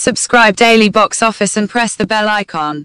Subscribe Daily Box Office and press the bell icon.